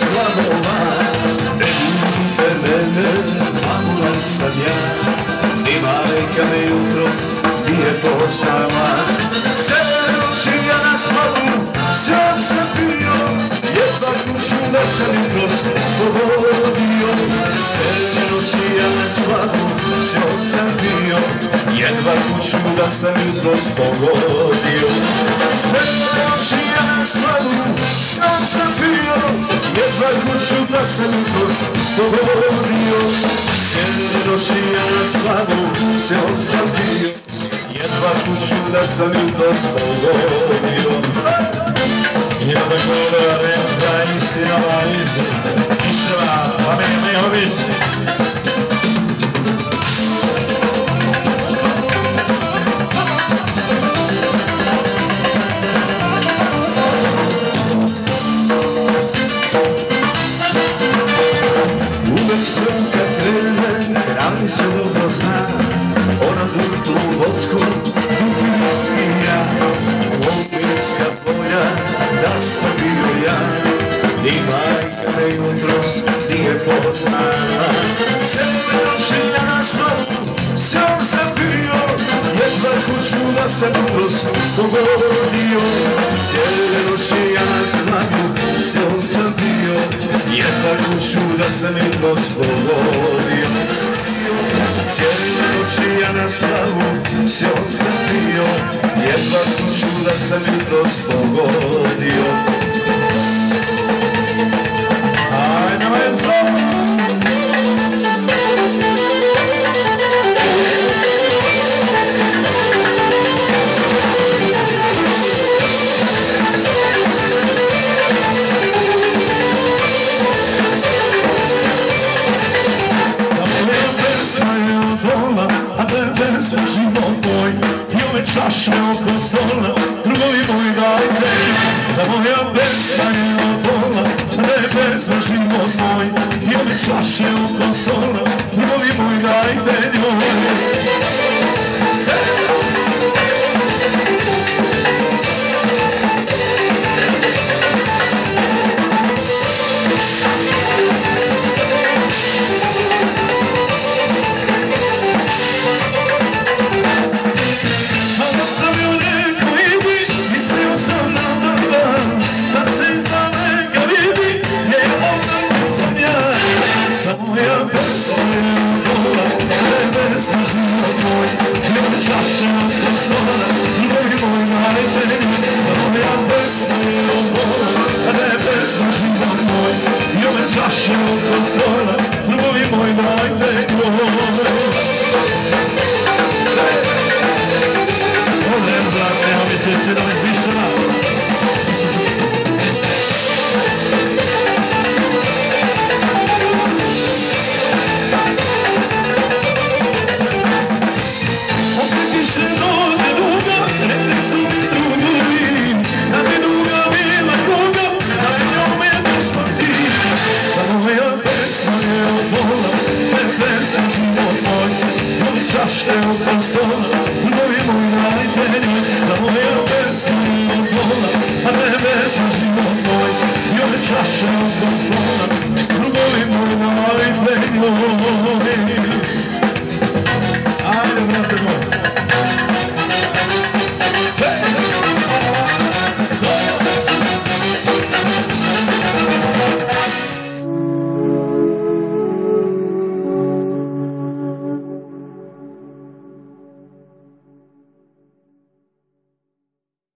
splavova. Ljubite mene, ambulant sam ja. I majka me jutros nije poznala. Sve noći ja na spavu, sam sam bio. Jedva kuću da sam jutros pogodio. Sve noći ja na spavu, sam sam bio. Jedva kuću da sam jutros pogodio. Kuću da sam jutros pogodio Cijeli noći ja na spavu, sam sam pio Jedva kuću da sam jutros pogodio Jedna goda remza i sinova iz Iševa, pa nije poznala Sebe noći ja na stolu, sam pio Jedva kuću da sam jutros pogodio Cijele noći ja na stolu, sam sam pio Jedva kuću da sam jutros pogodio. Cijele noći ja na Jedva kuću da sam I ove čaše oko stola, drugovi moj dajte Za moja pesma je od bola, a tebe sve život moj I ove čaše oko stola, drugovi moj dajte Oko stola, ljubi moj najbolji Problem zlatne, a mislim se da me evo posla, boli moj najdelji, za moje ruke sam od a tebe za život moj, joj čaše od posla, boli moj.